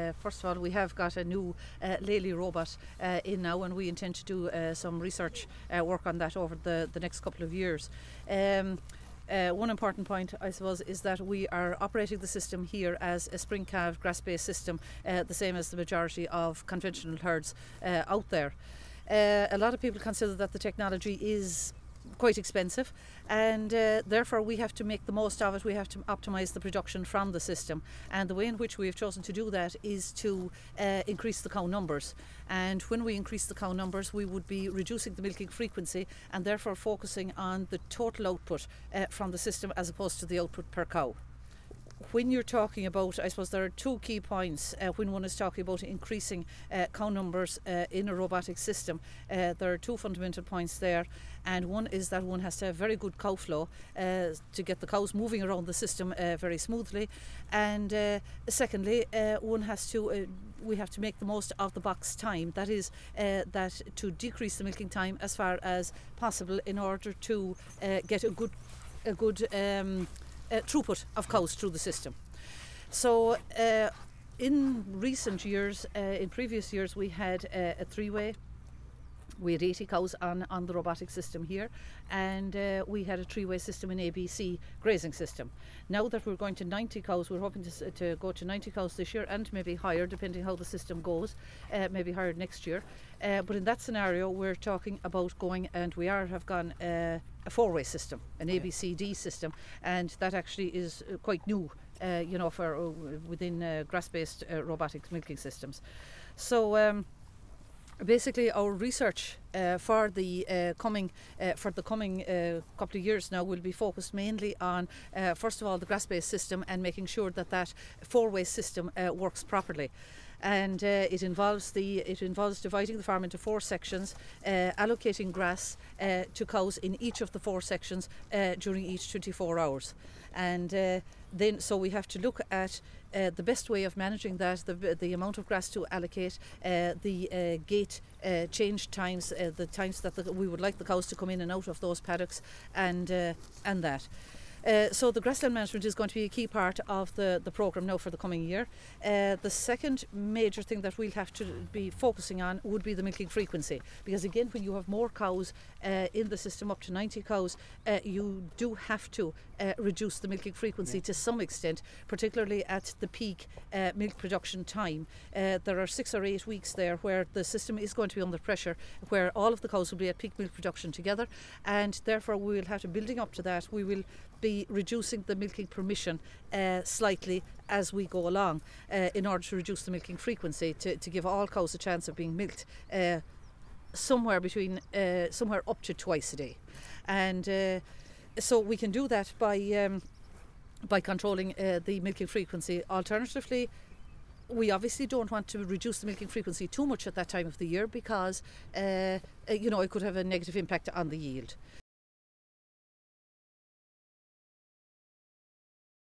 Uh, first of all, we have got a new uh, Lely robot uh, in now, and we intend to do uh, some research uh, work on that over the, the next couple of years. Um, uh, one important point, I suppose, is that we are operating the system here as a spring calved grass based system, the same as the majority of conventional herds out there. A lot of people consider that the technology is quite expensive and uh, therefore we have to make the most of it. We have to optimize the production from the system and the way in which we have chosen to do that is to uh, increase the cow numbers. And when we increase the cow numbers we would be reducing the milking frequency and therefore focusing on the total output uh, from the system as opposed to the output per cow when you're talking about, I suppose there are two key points uh, when one is talking about increasing uh, cow numbers uh, in a robotic system. Uh, there are two fundamental points there, and one is that one has to have very good cow flow uh, to get the cows moving around the system uh, very smoothly, and secondly, one has to we have to make the most of the box time. That is, that to decrease the milking time as far as possible in order to get a good a good um, uh, throughput of cows through the system. So uh, in recent years, uh, in previous years, we had uh, a three-way. We had 80 cows on, on the robotic system here, and uh, we had a three-way system in ABC grazing system. Now that we're going to 90 cows, we're hoping to, to go to 90 cows this year and maybe higher, depending how the system goes, uh, maybe higher next year. But in that scenario, we're talking about going, and we are have gone a four-way system, an ABCD system, and that actually is uh, quite new. Uh, you know, for uh, within uh, grass-based uh, robotic milking systems. So um, basically our research uh, for the uh, coming uh, for the coming uh, couple of years now will be focused mainly on uh, first of all the grass-based system and making sure that that four-way system uh, works properly and uh, it involves the it involves dividing the farm into four sections, uh, allocating grass uh, to cows in each of the four sections uh, during each 24 hours, and uh, then so we have to look at uh, the best way of managing that, the, the amount of grass to allocate, uh, the uh, gate uh, change times, the times that the, we would like the cows to come in and out of those paddocks, and and that. Uh, so the grassland management is going to be a key part of the, the programme now for the coming year. Uh, the second major thing that we'll have to be focusing on would be the milking frequency because again when you have more cows uh, in the system up to 90 cows uh, you do have to uh, reduce the milking frequency yeah. to some extent particularly at the peak uh, milk production time. Uh, there are six or eight weeks there where the system is going to be under pressure where all of the cows will be at peak milk production together and therefore we will have to building up to that we will be reducing the milking permission uh, slightly as we go along uh, in order to reduce the milking frequency to, to give all cows a chance of being milked uh, somewhere between uh, somewhere up to twice a day and uh, so we can do that by um, by controlling uh, the milking frequency alternatively we obviously don't want to reduce the milking frequency too much at that time of the year because uh, you know it could have a negative impact on the yield.